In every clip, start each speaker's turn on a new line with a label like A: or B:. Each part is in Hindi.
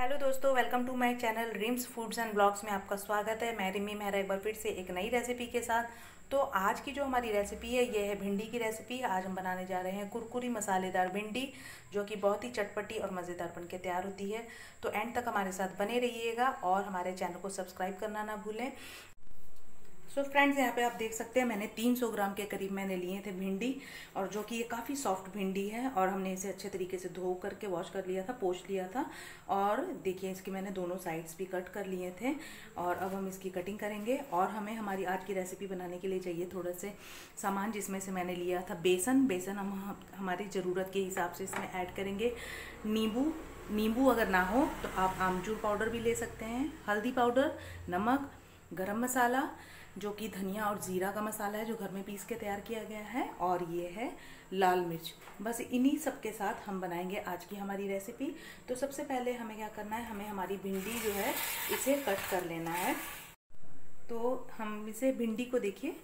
A: हेलो दोस्तों, welcome to my channel Rims foods and blogs में आपका स्वागत है। मैं रिमी मेहरा एक बार फिर से एक नई रेसिपी के साथ। तो आज की जो हमारी रेसिपी है, ये है भिंडी की रेसिपी। आज हम बनाने जा रहे हैं कुरकुरी मसालेदार भिंडी, जो कि बहुत ही चटपटी और मज़ेदार बन के तैयार होती है। तो एंड तक हमारे साथ बने रहिएगा और हमारे चैनल को सब्सक्राइब करना ना भूलें। सो फ्रेंड्स यहाँ पे आप देख सकते हैं, मैंने 300 ग्राम के करीब मैंने लिए थे भिंडी, और जो कि ये काफ़ी सॉफ्ट भिंडी है, और हमने इसे अच्छे तरीके से धो करके वॉश कर लिया था, पोछ लिया था, और देखिए इसकी मैंने दोनों साइड्स भी कट कर लिए थे, और अब हम इसकी कटिंग करेंगे, और हमें हमारी आज की रेसिपी बनाने के लिए चाहिए थोड़ा से सामान, जिसमें से मैंने लिया था बेसन। बेसन हम, हमारी ज़रूरत के हिसाब से इसमें ऐड करेंगे नींबू। नींबू अगर ना हो तो आप आमचूर पाउडर भी ले सकते हैं, हल्दी पाउडर, नमक, गरम मसाला जो कि धनिया और ज़ीरा का मसाला है जो घर में पीस के तैयार किया गया है और ये है लाल मिर्च। बस इन्हीं सब के साथ हम बनाएँगे आज की हमारी रेसिपी तो सबसे पहले हमें क्या करना है, हमें हमारी भिंडी जो है, इसे कट कर लेना है। तो हम इसे भिंडी को देखिए,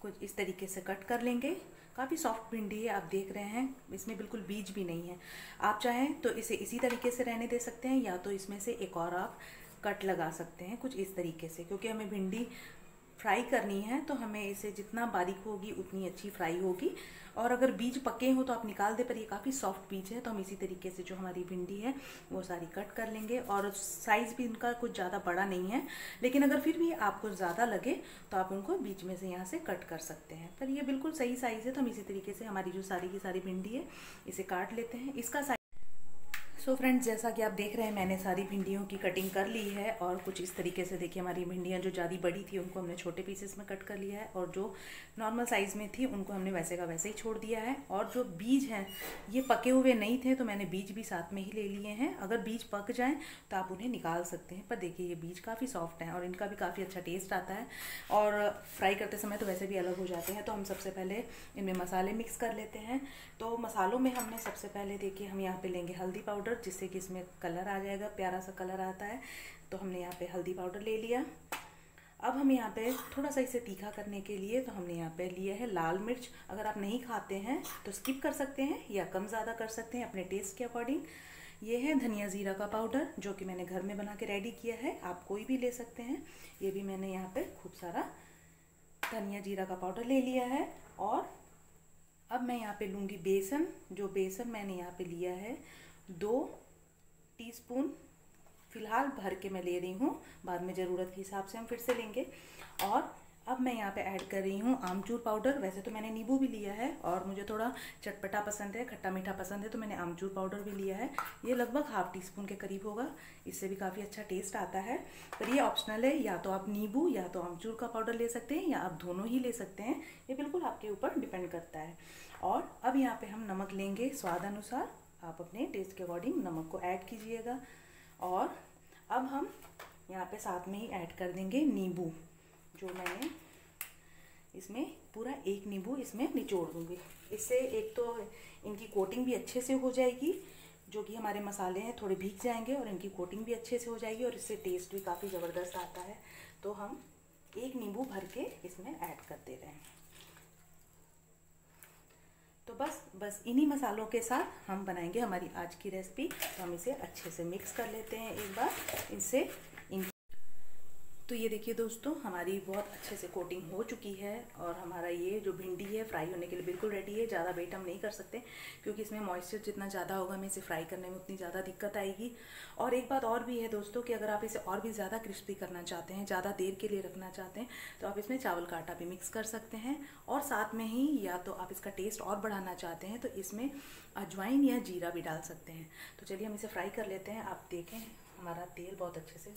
A: कुछ इस तरीके से कट कर लेंगे। काफ़ी सॉफ्ट भिंडी है, आप देख रहे हैं, इसमें बिल्कुल बीज भी नहीं है। आप चाहें तो इसे इसी तरीके से रहने दे सकते हैं, या तो इसमें से एक और आप कट लगा सकते हैं, कुछ इस तरीके से, क्योंकि हमें भिंडी फ्राई करनी है तो हमें इसे जितना बारीक होगी उतनी अच्छी फ्राई होगी। और अगर बीज पके हो तो आप निकाल दे, पर ये काफ़ी सॉफ्ट बीज है तो हम इसी तरीके से जो हमारी भिंडी है, वो सारी कट कर लेंगे। और साइज़ भी इनका कुछ ज़्यादा बड़ा नहीं है, लेकिन अगर फिर भी आपको ज़्यादा लगे तो आप उनको बीच में से यहाँ से कट कर सकते हैं। पर ये बिल्कुल सही साइज़ है तो हम इसी तरीके से हमारी जो सारी की सारी भिंडी है, इसे काट लेते हैं। इसका सो so फ्रेंड्स जैसा कि आप देख रहे हैं, मैंने सारी भिंडियों की कटिंग कर ली है और कुछ इस तरीके से देखिए, हमारी भिंडियाँ जो ज़्यादा बड़ी थी, उनको हमने छोटे पीसेस में कट कर लिया है और जो नॉर्मल साइज़ में थी, उनको हमने वैसे का वैसे ही छोड़ दिया है। और जो बीज हैं, ये पके हुए नहीं थे तो मैंने बीज भी साथ में ही ले लिए हैं। अगर बीज पक जाएँ तो आप उन्हें निकाल सकते हैं। पर देखिए, ये बीज काफ़ी सॉफ्ट हैं और इनका भी काफ़ी अच्छा टेस्ट आता है। और फ्राई करते समय तो वैसे भी अलग हो जाते हैं तो हम सबसे पहले इनमें मसाले मिक्स कर लेते हैं। तो मसालों में हमने सबसे पहले देखिए, हम यहाँ पर लेंगे हल्दी पाउडर। जिससे कि इसमें कलर आ जाएगा, प्यारा सा कलर आता है। तो हमने यहाँ पे हल्दी पाउडर ले लिया। अब हम यहाँ पे थोड़ा सा इसे तीखा करने के लिए तो हमने यहाँ पे लिया है लाल मिर्च। अगर आप नहीं खाते हैं तो स्किप कर सकते हैं या कम ज़्यादा कर सकते हैं अपने टेस्ट के अकॉर्डिंग ये है धनिया ज़ीरा का पाउडर, जो कि मैंने घर में बना के रेडी किया है। आप कोई भी ले सकते हैं। ये भी मैंने यहाँ पे खूब सारा धनिया जीरा का पाउडर ले लिया है। और अब मैं यहाँ पे लूँगी बेसन, जो बेसन मैंने यहाँ पे लिया है। दो टीस्पून फ़िलहाल भर के मैं ले रही हूँ। बाद में ज़रूरत के हिसाब से हम फिर से लेंगे। और अब मैं यहाँ पे ऐड कर रही हूँ आमचूर पाउडर। वैसे तो मैंने नींबू भी लिया है और मुझे थोड़ा चटपटा पसंद है, खट्टा मीठा पसंद है तो मैंने आमचूर पाउडर भी लिया है। ये लगभग हाफ़ टी स्पून के करीब होगा। इससे भी काफ़ी अच्छा टेस्ट आता है। पर ये ऑप्शनल है, या तो आप नींबू या तो आमचूर का पाउडर ले सकते हैं, या आप दोनों ही ले सकते हैं। ये बिल्कुल आपके ऊपर डिपेंड करता है। और अब यहाँ पर हम नमक लेंगे स्वाद अनुसार आप अपने टेस्ट के अकॉर्डिंग नमक को ऐड कीजिएगा। और अब हम यहाँ पे साथ में ही ऐड कर देंगे नींबू, जो मैंने इसमें पूरा एक नींबू इसमें निचोड़ दूँगी। इससे एक तो इनकी कोटिंग भी अच्छे से हो जाएगी, जो कि हमारे मसाले हैं, थोड़े भीग जाएँगे और इनकी कोटिंग भी अच्छे से हो जाएगी और इससे टेस्ट भी काफ़ी ज़बरदस्त आता है। तो हम एक नींबू भर के इसमें ऐड कर दे रहे हैं। तो बस बस इन्हीं मसालों के साथ हम बनाएँगे हमारी आज की रेसिपी तो हम इसे अच्छे से मिक्स कर लेते हैं एक बार। इनसे तो ये देखिए दोस्तों, हमारी बहुत अच्छे से कोटिंग हो चुकी है और हमारा ये जो भिंडी है फ्राई होने के लिए बिल्कुल रेडी है। ज़्यादा वेट हम नहीं कर सकते क्योंकि इसमें मॉइस्चर जितना ज़्यादा होगा, हमें इसे फ्राई करने में उतनी ज़्यादा दिक्कत आएगी। और एक बात और भी है दोस्तों कि अगर आप इसे और भी ज़्यादा क्रिस्पी करना चाहते हैं, ज़्यादा देर के लिए रखना चाहते हैं तो आप इसमें चावल का आटा भी मिक्स कर सकते हैं। और साथ में ही या तो आप इसका टेस्ट और बढ़ाना चाहते हैं तो इसमें अजवाइन या जीरा भी डाल सकते हैं। तो चलिए हम इसे फ्राई कर लेते हैं। आप देखें। हमारा तेल बहुत अच्छे से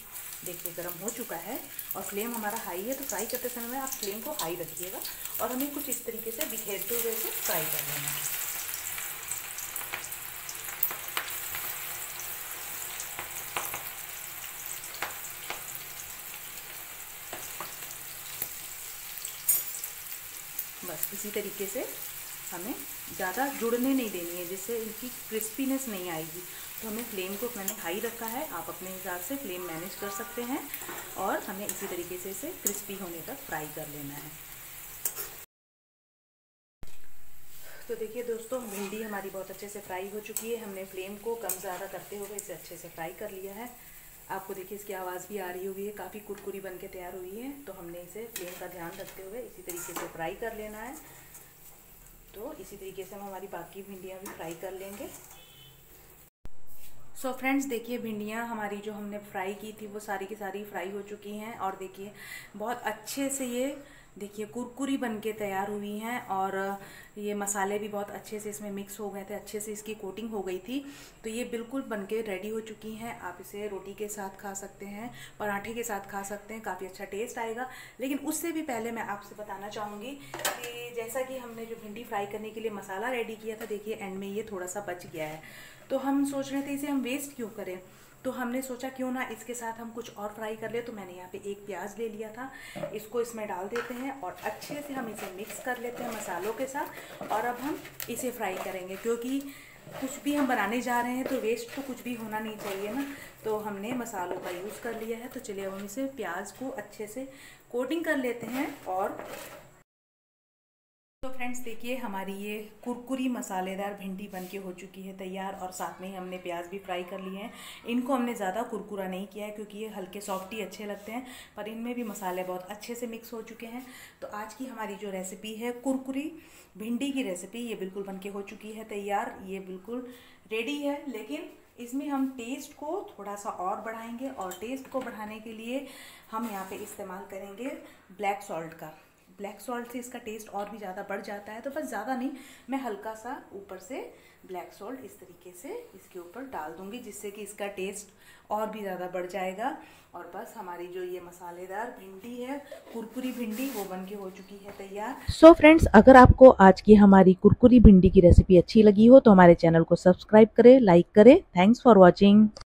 A: देखिए गर्म हो चुका है और फ्लेम हमारा हाई है तो फ्राई करते समय में आप फ्लेम को हाई रखिएगा और हमें कुछ इस तरीके से बिखेरते हुए से फ्राई कर लेना है। बस इसी तरीके से हमें ज़्यादा जुड़ने नहीं देनी है, जिससे इनकी क्रिस्पीनेस नहीं आएगी। तो हमें फ्लेम को मैंने हाई रखा है, आप अपने हिसाब से फ्लेम मैनेज कर सकते हैं और हमें इसी तरीके से इसे क्रिस्पी होने तक फ्राई कर लेना है। तो देखिए दोस्तों, भिंडी हमारी बहुत अच्छे से फ्राई हो चुकी है। हमने फ्लेम को कम ज़्यादा करते हुए इसे अच्छे से फ्राई कर लिया है। आपको देखिए इसकी आवाज़ भी आ रही होगी है काफ़ी कुरकुरी बन के तैयार हुई है। तो हमने इसे फ्लेम का ध्यान रखते हुए इसी तरीके से फ्राई कर लेना है। तो इसी तरीके से हम हमारी बाकी भिंडियाँ भी फ्राई कर लेंगे। सो फ्रेंड्स देखिए, भिंडियाँ हमारी जो हमने फ्राई की थी, वो सारी की सारी फ्राई हो चुकी हैं और देखिए, बहुत अच्छे से ये देखिए, कुरकुरी बन के तैयार हुई हैं और ये मसाले भी बहुत अच्छे से इसमें मिक्स हो गए थे, अच्छे से इसकी कोटिंग हो गई थी। तो ये बिल्कुल बन के रेडी हो चुकी हैं। आप इसे रोटी के साथ खा सकते हैं, पराठे के साथ खा सकते हैं, काफ़ी अच्छा टेस्ट आएगा। लेकिन उससे भी पहले मैं आपसे बताना चाहूँगी कि जैसा कि हमने जो भिंडी फ्राई करने के लिए मसाला रेडी किया था, देखिए एंड में ये थोड़ा सा बच गया है। तो हम सोच रहे थे इसे हम वेस्ट क्यों करें? तो हमने सोचा क्यों ना इसके साथ हम कुछ और फ्राई कर ले तो मैंने यहाँ पे एक प्याज ले लिया था। इसको इसमें डाल देते हैं और अच्छे से हम इसे मिक्स कर लेते हैं मसालों के साथ और अब हम इसे फ्राई करेंगे, क्योंकि कुछ भी हम बनाने जा रहे हैं तो वेस्ट तो कुछ भी होना नहीं चाहिए ना। तो हमने मसालों का यूज़ कर लिया है तो चलिए हम इसे प्याज को अच्छे से कोटिंग कर लेते हैं और तो फ्रेंड्स देखिए, हमारी ये कुरकुरी मसालेदार भिंडी बन के हो चुकी है तैयार और साथ में ही हमने प्याज भी फ्राई कर लिए हैं। इनको हमने ज़्यादा कुरकुरा नहीं किया है क्योंकि ये हल्के सॉफ्टी अच्छे लगते हैं, पर इनमें भी मसाले बहुत अच्छे से मिक्स हो चुके हैं। तो आज की हमारी जो रेसिपी है, कुरकुरी भिंडी की रेसिपी ये बिल्कुल बन हो चुकी है तैयार, ये बिल्कुल रेडी है। लेकिन इसमें हम टेस्ट को थोड़ा सा और बढ़ाएँगे और टेस्ट को बढ़ाने के लिए हम यहाँ पे इस्तेमाल करेंगे ब्लैक सॉल्ट का। ब्लैक सॉल्ट से इसका टेस्ट और भी ज़्यादा बढ़ जाता है तो बस ज़्यादा नहीं, मैं हल्का सा ऊपर से ब्लैक सॉल्ट इस तरीके से इसके ऊपर डाल दूँगी, जिससे कि इसका टेस्ट और भी ज़्यादा बढ़ जाएगा। और बस हमारी जो ये मसालेदार भिंडी है, कुरकुरी भिंडी, वो बन के हो चुकी है तैयार।
B: सो फ्रेंड्स अगर आपको आज की हमारी कुरकुरी भिंडी की रेसिपी अच्छी लगी हो तो हमारे चैनल को सब्सक्राइब करें लाइक करें। Thanks for watching